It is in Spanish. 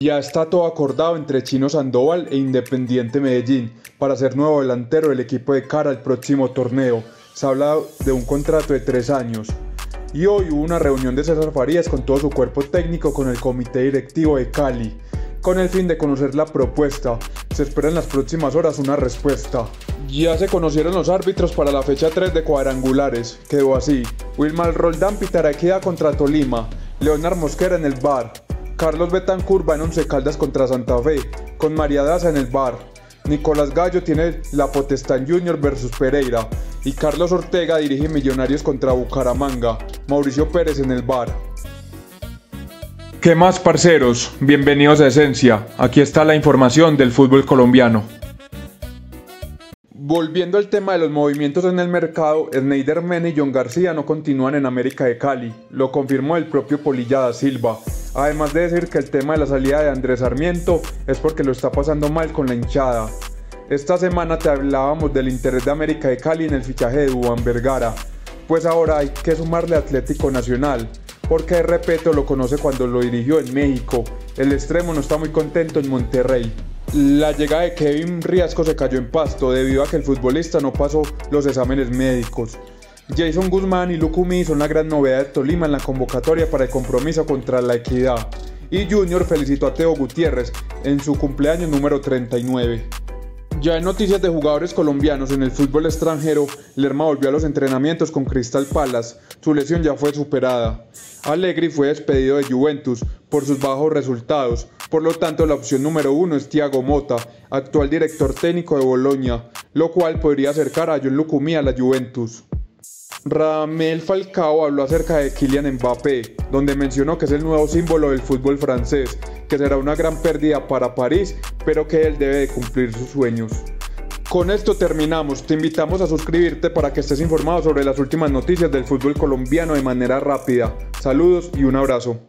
Ya está todo acordado entre Chino Sandoval e Independiente Medellín para ser nuevo delantero del equipo de cara al próximo torneo. Se habla de un contrato de tres años. Y hoy hubo una reunión de César Farías con todo su cuerpo técnico con el comité directivo de Cali, con el fin de conocer la propuesta. Se espera en las próximas horas una respuesta. Ya se conocieron los árbitros para la fecha 3 de cuadrangulares. Quedó así. Wilmar Roldán Pitaraqueda contra Tolima. Leonard Mosquera en el bar. Carlos Betancourt va en Once Caldas contra Santa Fe, con María Daza en el bar. Nicolás Gallo tiene la Potestad Junior versus Pereira. Y Carlos Ortega dirige Millonarios contra Bucaramanga. Mauricio Pérez en el bar. ¿Qué más, parceros? Bienvenidos a Esencia. Aquí está la información del fútbol colombiano. Volviendo al tema de los movimientos en el mercado, Snyder Mene y John García no continúan en América de Cali, lo confirmó el propio Polilla Silva. Además de decir que el tema de la salida de Andrés Sarmiento es porque lo está pasando mal con la hinchada. Esta semana te hablábamos del interés de América de Cali en el fichaje de Juan Vergara, pues ahora hay que sumarle Atlético Nacional, porque de repente lo conoce cuando lo dirigió en México. El extremo no está muy contento en Monterrey. La llegada de Kevin Riasco se cayó en pasto debido a que el futbolista no pasó los exámenes médicos. Jason Guzmán y Lucumi son la gran novedad de Tolima en la convocatoria para el compromiso contra la equidad. Y Junior felicitó a Teo Gutiérrez en su cumpleaños número 39. Ya en noticias de jugadores colombianos en el fútbol extranjero, Lerma volvió a los entrenamientos con Crystal Palace. Su lesión ya fue superada. Allegri fue despedido de Juventus por sus bajos resultados. Por lo tanto, la opción número uno es Thiago Mota, actual director técnico de Boloña, lo cual podría acercar a John Lucumí a la Juventus. Ramel Falcao habló acerca de Kylian Mbappé, donde mencionó que es el nuevo símbolo del fútbol francés, que será una gran pérdida para París, pero que él debe de cumplir sus sueños. Con esto terminamos, te invitamos a suscribirte para que estés informado sobre las últimas noticias del fútbol colombiano de manera rápida. Saludos y un abrazo.